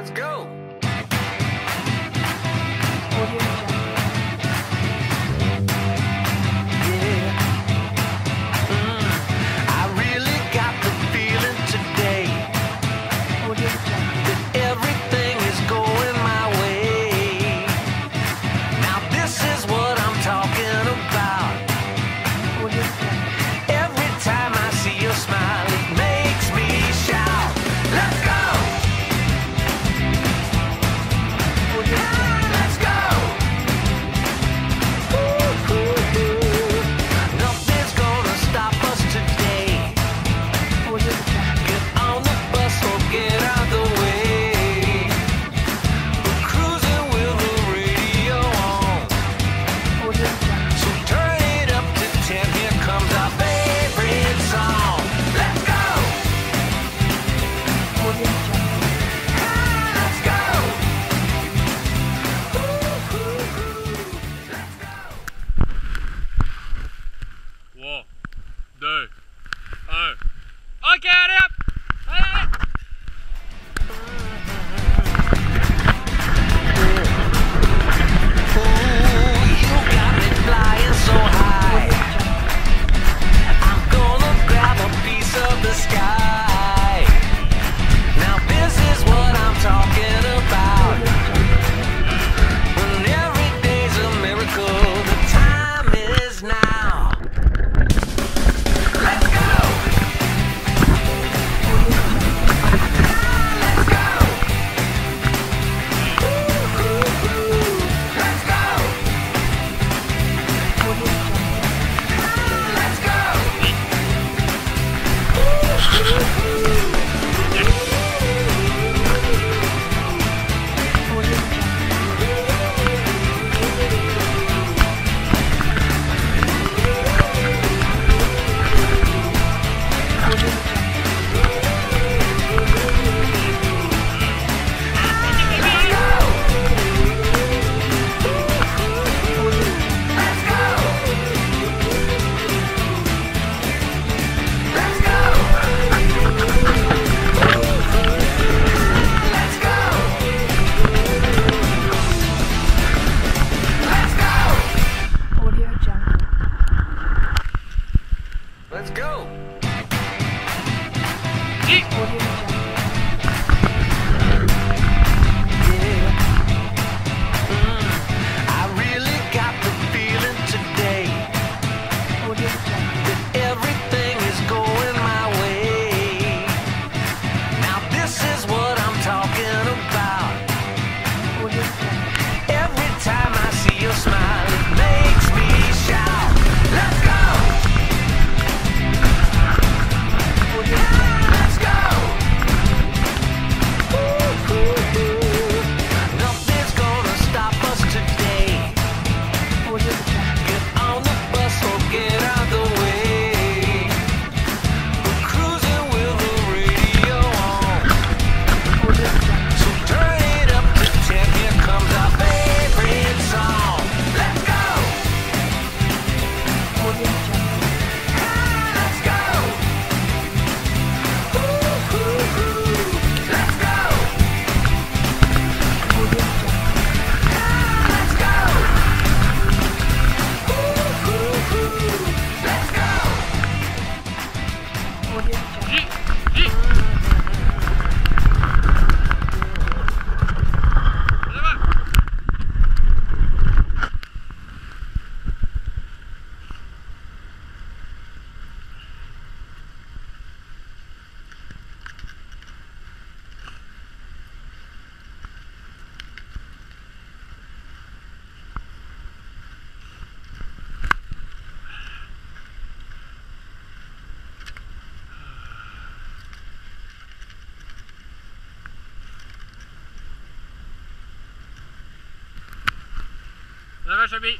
Let's go! 3, 2, Let's go! Eat. Ça va, Chabi